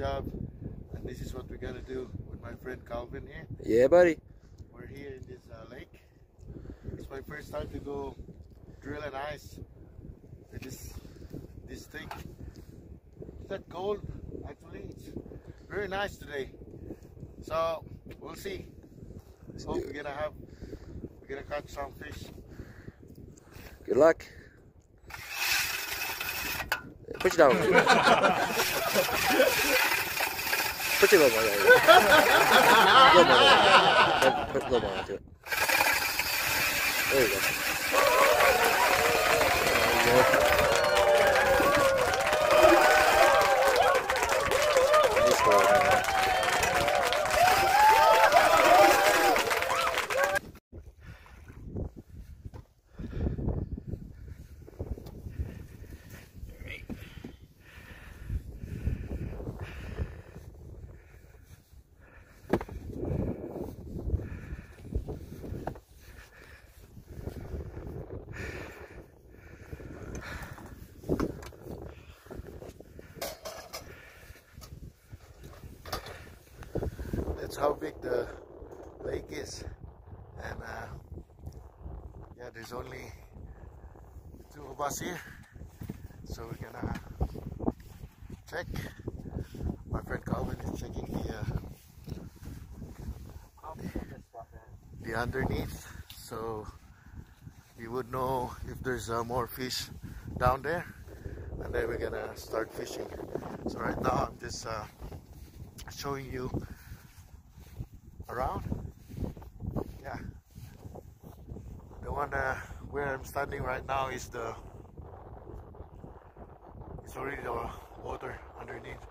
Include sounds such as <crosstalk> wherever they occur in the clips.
job. And this is what we're gonna do with my friend Calvin here. Yeah, buddy. We're here in this uh, lake. It's my first time to go drill and ice. It is this thick. It's that cold. Actually, it's very nice today. So we'll see. Hope we're gonna have we're gonna catch some fish. Good luck. Put it down. <laughs> Put your little one on it. little more. Put, put a little more onto it. There That's how big the lake is. And uh, yeah, there's only the two of us here. So we're gonna check. My friend Calvin is checking the uh, the underneath, so we would know if there's uh, more fish down there, and then we're gonna start fishing. So right now I'm just uh, showing you around. Yeah. The one uh, where I'm standing right now is the it's already the water underneath.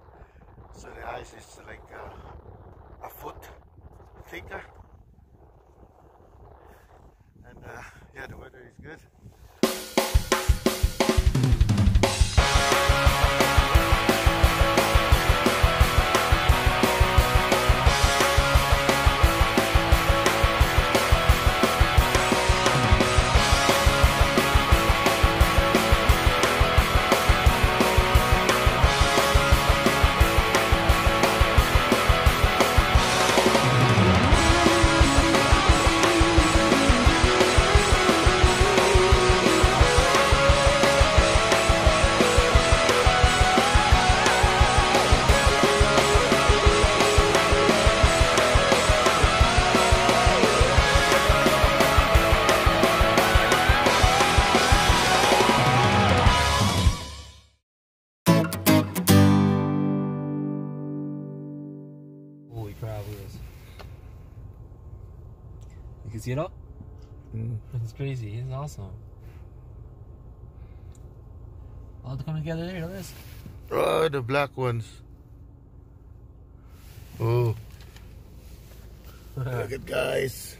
So the ice is like uh, a foot thicker. Holy crap, look at this. You can see it all? Mm. It's crazy. It's awesome. All to come together there. Look at this. Oh, the black ones. Oh, <laughs> look at guys.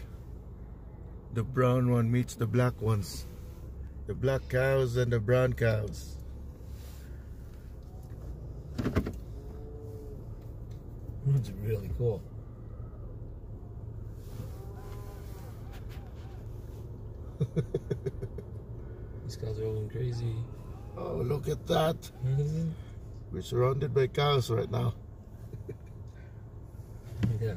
The brown one meets the black ones. The black cows and the brown cows. It's really cool. <laughs> These guys are going crazy. Oh, look at that. Mm-hmm. We're surrounded by cows right now. <laughs> yeah.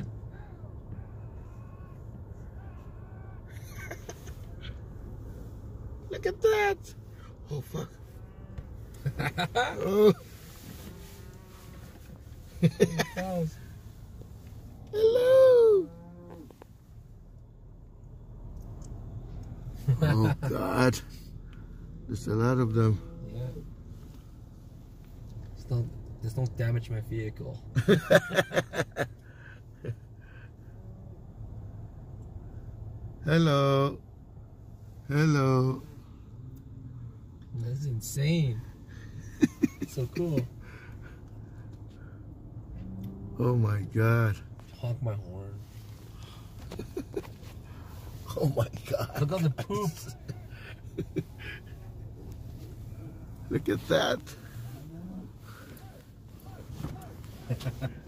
Look at that. Oh, fuck. <laughs> oh, Cows. Hello. Oh, God. There's a lot of them. Yeah. Just don't, just don't damage my vehicle. <laughs> Hello. Hello. That's insane. <laughs> so cool. Oh my God. Honk my horn. <laughs> Oh my God. Look at the poops. Look at that. <laughs>